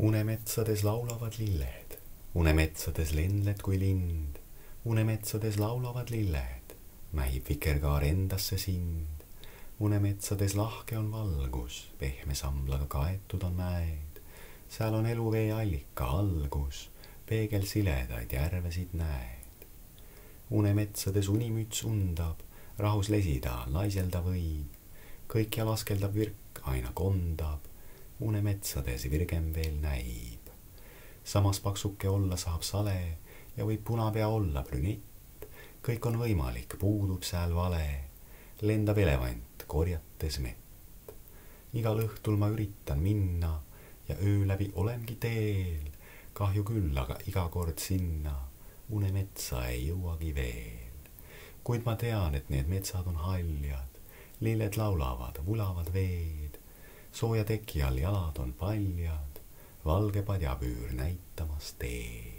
unemetsades laulavad lilled, unemetsades lendled kui lind, unemetsades laulavad lilled, mähib vikerkaar endasse sind. unemetsades lahke on valgus, pehme samblaga kaetud on mäed, seal on eluvee allika algus, peegel siledaid järvesid näed. unemetsades unimüts undab, rahus lesida, laiselda võib, kõikjal askeldab virk aina kondab unemetsades virgem veel näib. samas paksuke olla saab sale ja võib punapea olla brünett. kõik on võimalik, puudub seal vale. lendab elevant korjates mett. igal õhtul ma üritan minna ja öö läbi olengi teel. kahju küll, aga iga kord sinna unemetsa ei jõuagi veel. kuid ma tean, et need metsad on haljad, lilled laulavad, vulavad veed sooja teki all jalad on paljad, valge padjapüür näitamas teed.